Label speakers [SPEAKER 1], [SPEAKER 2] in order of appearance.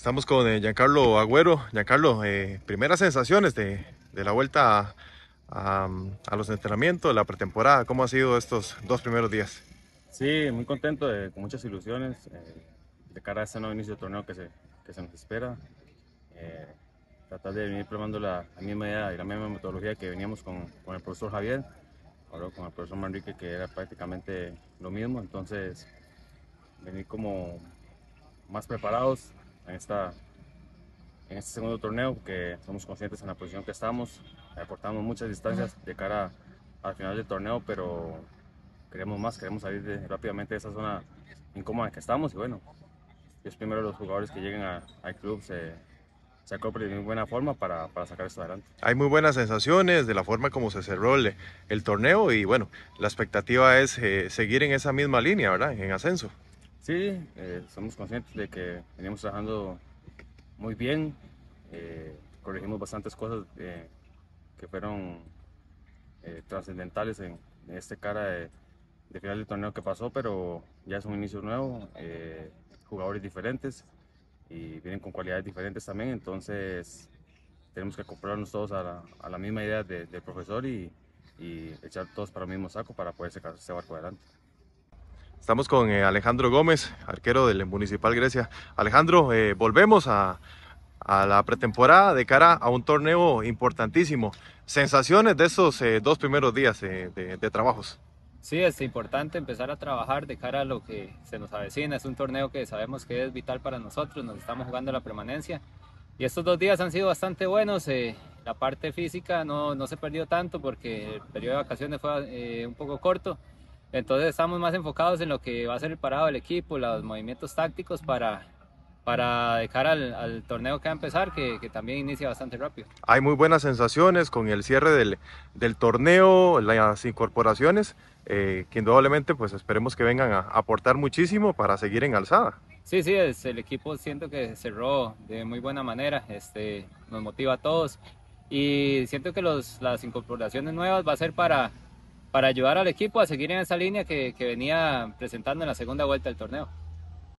[SPEAKER 1] Estamos con eh, Giancarlo Agüero. Giancarlo, eh, primeras sensaciones de, de la vuelta a, a, los entrenamientos, la pretemporada. ¿Cómo han sido estos dos primeros días?
[SPEAKER 2] Sí, muy contento, de, con muchas ilusiones eh, de cara a este nuevo inicio de torneo que se, que se nos espera. Eh, tratar de venir probando la, la, misma idea y la misma metodología que veníamos con, con el profesor Javier, ahora con el profesor Manrique, que era prácticamente lo mismo. Entonces, venir como más preparados en, esta, en este segundo torneo, que somos conscientes en la posición que estamos, aportamos muchas distancias de cara al final del torneo, pero queremos más, queremos salir de, rápidamente de esa zona incómoda en que estamos y bueno, es primero los jugadores que lleguen al club se, se acoplen de muy buena forma para, para, sacar esto adelante.
[SPEAKER 1] Hay muy buenas sensaciones de la forma como se cerró el, el torneo y bueno, la expectativa es eh, seguir en esa misma línea, ¿verdad? En ascenso.
[SPEAKER 2] Sí, eh, somos conscientes de que venimos trabajando muy bien, eh, corregimos bastantes cosas eh, que fueron trascendentales en, este cara de, de, final del torneo que pasó, pero ya es un inicio nuevo, jugadores diferentes y vienen con cualidades diferentes también, entonces tenemos que acoplarnos todos a la, a la misma idea de, del profesor y, y, echar todos para el mismo saco para poder sacar este barco adelante.
[SPEAKER 1] Estamos con eh, Alejandro Gómez, arquero del Municipal Grecia. Alejandro, eh, volvemos a, a, la pretemporada de cara a un torneo importantísimo. Sensaciones de esos eh, dos primeros días de, de, trabajos.
[SPEAKER 3] Sí, es importante empezar a trabajar de cara a lo que se nos avecina. Es un torneo que sabemos que es vital para nosotros, nos estamos jugando la permanencia. Y estos dos días han sido bastante buenos. Eh, la parte física no, no, se perdió tanto porque el periodo de vacaciones fue eh, un poco corto. Entonces estamos más enfocados en lo que va a ser el parado del equipo, los movimientos tácticos para, para de cara al, al, torneo que va a empezar, que, que, también inicia bastante rápido.
[SPEAKER 1] Hay muy buenas sensaciones con el cierre del, del torneo, las incorporaciones, eh, que indudablemente pues esperemos que vengan a aportar muchísimo para seguir en alzada.
[SPEAKER 3] Sí, sí, es, el equipo siento que cerró de muy buena manera, este, nos motiva a todos y siento que los, las incorporaciones nuevas va a ser para para ayudar al equipo a seguir en esa línea que, venía presentando en la segunda vuelta del torneo.